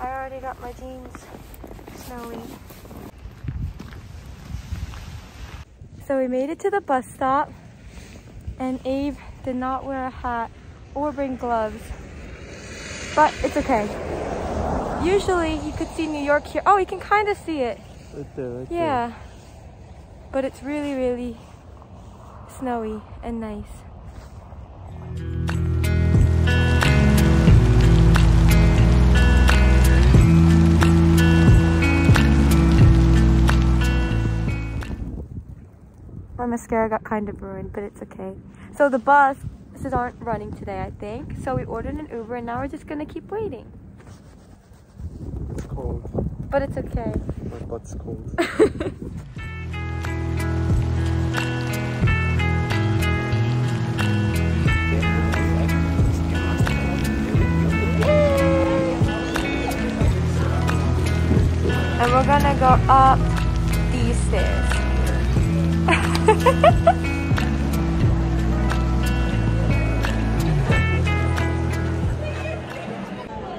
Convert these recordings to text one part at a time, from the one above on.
I already got my jeans snowy. So we made it to the bus stop and Abe did not wear a hat or bring gloves. But it's okay. Usually you could see New York here. Oh, you can kind of see it. Right there, right Yeah. But it's really, really snowy and nice. Mascara got kind of ruined, but it's okay. So the buses aren't running today, I think. So we ordered an Uber and now we're just gonna keep waiting. It's cold. But it's okay. My butt's cold. And we're gonna go up these stairs.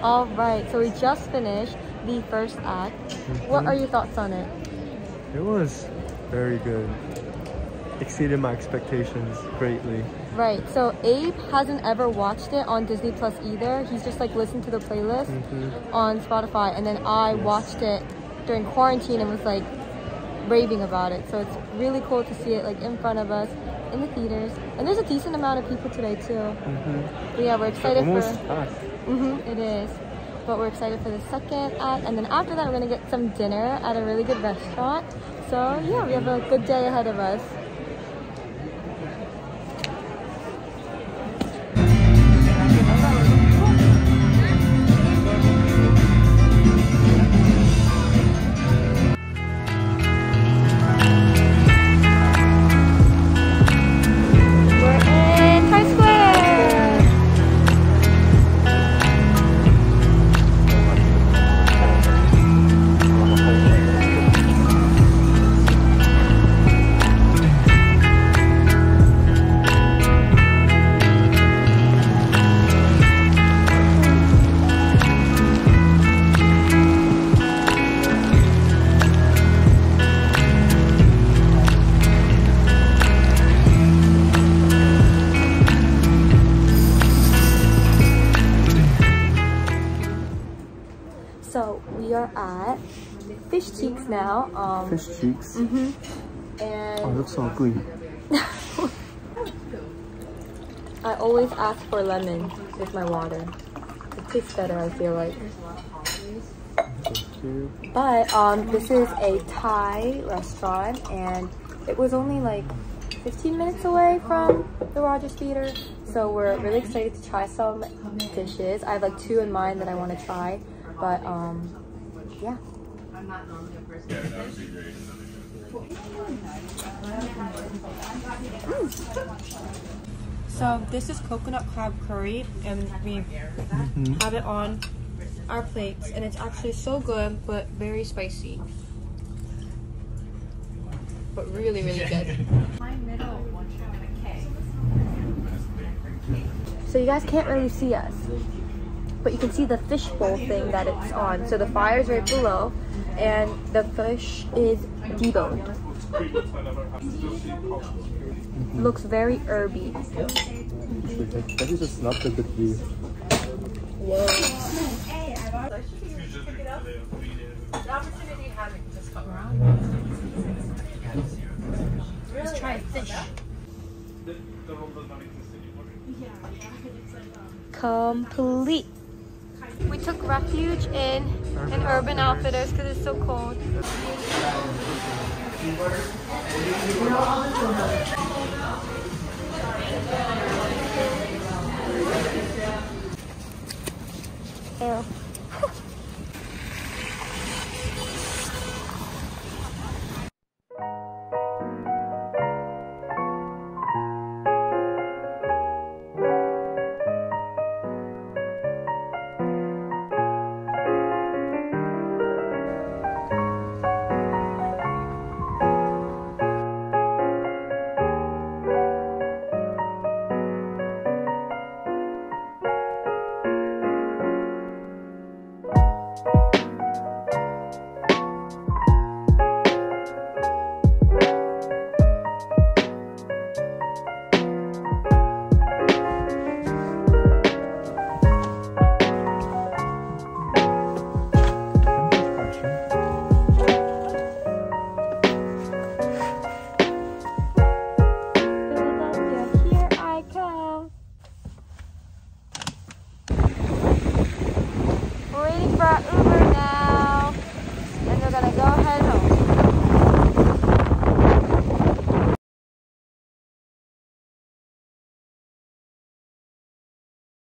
All right, so we just finished the first act. What are your thoughts on it? It was very good. Exceeded my expectations greatly. Right, so Abe hasn't ever watched it on Disney Plus either. He's just like listened to the playlist Mhm. on Spotify, and then I Yes. watched it during quarantine and was like raving about it. So it's really cool to see it like in front of us in the theaters. And there's a decent amount of people today too. Mm-hmm. But yeah, we're excited for. packed. hmm it is. But we're excited for the second act, and then after that, we're gonna get some dinner at a really good restaurant. So yeah, we have a good day ahead of us. Cheeks now. Um, Fish cheeks. mhm. Oh, And looks so ugly. I always ask for lemon with my water. It tastes better, I feel like. But um, this is a Thai restaurant, and it was only like 15 minutes away from the Rodgers Theater. So we're really excited to try some dishes. I have like two in mind that I want to try, but um, yeah. So this is coconut crab curry, and we Mhm. have it on our plates, and it's actually so good, but very spicy. But really, really good. So you guys can't really see us, but you can see the fishbowl thing that it's on. So the fire's right below, and the fish is deboned. Looks very herby. That, is a good view. Let's try fish. Complete. We took refuge in an Urban Outfitters because it's so cold.